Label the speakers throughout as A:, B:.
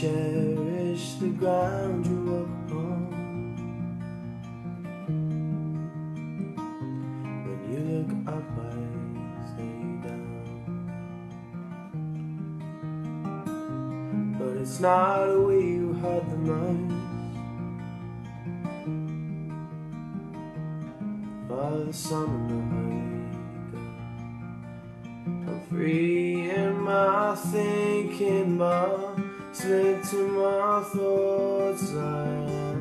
A: cherish the ground you walk on. When you look up, I stay down. But it's not the way you hurt the Son, and the Holy Ghost. I'm free in my thinking, but slip to my thoughts. I am.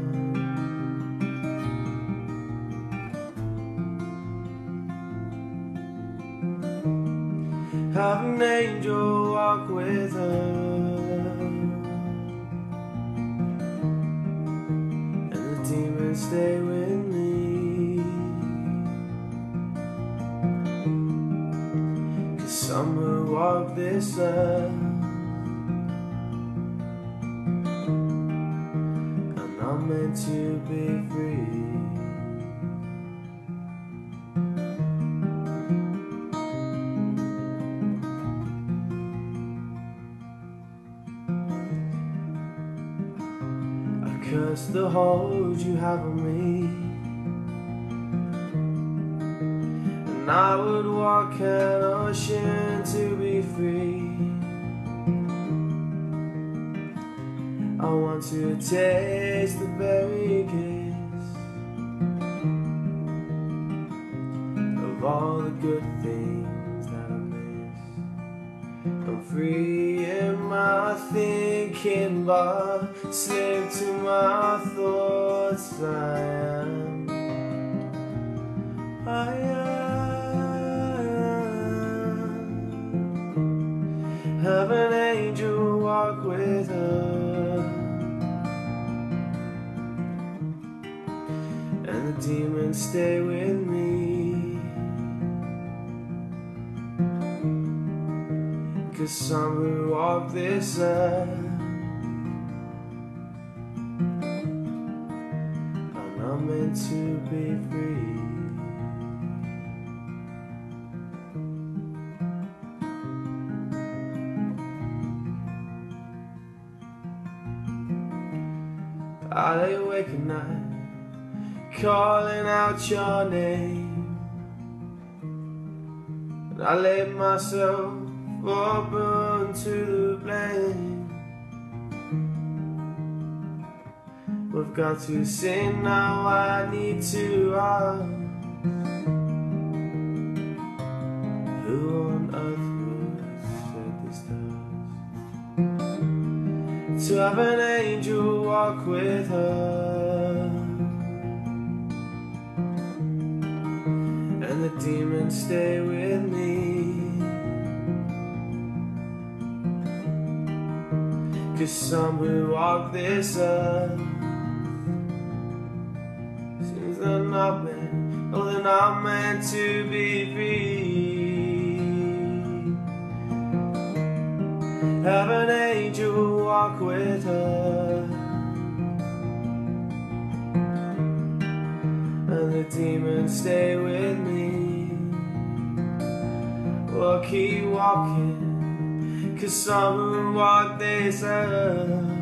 A: Have an angel walk with her, and the demons stay with me. Cause some who walk this earth meant to be free. I curse the hold you have on me. And I would walk an ocean to be free. I want to taste the very kiss of all the good things that I miss. I'm free in my thinking, but slip to my thoughts. I am. I am. The demons stay with me. Cause some who walk this earth are not meant to be free. I lay awake at night, calling out your name. And I let myself open to the blame. We've got to sing now, I need to ask. Who on earth would set the stars? To have an angel walk with her. Stay with me. Cause some who walk this earth. Seems they're not meant, oh they're not meant to be free. Have an angel walk with her. And the demons stay with me We'll keep walking Cause some who walk this earth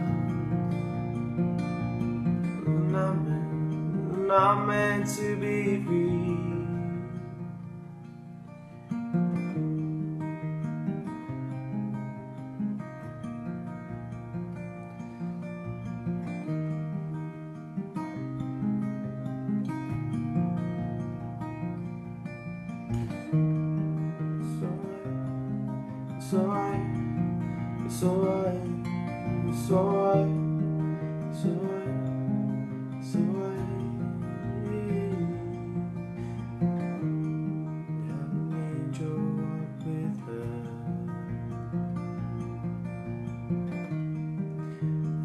A: not meant to be free. Alright, it's alright, it's alright, it's alright, it's alright, angel with her.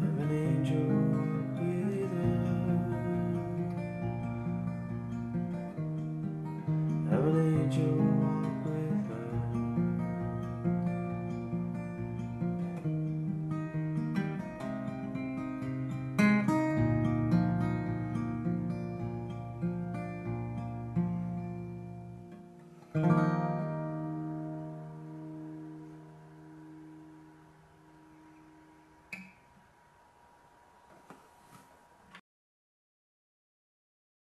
A: An angel with her. An angel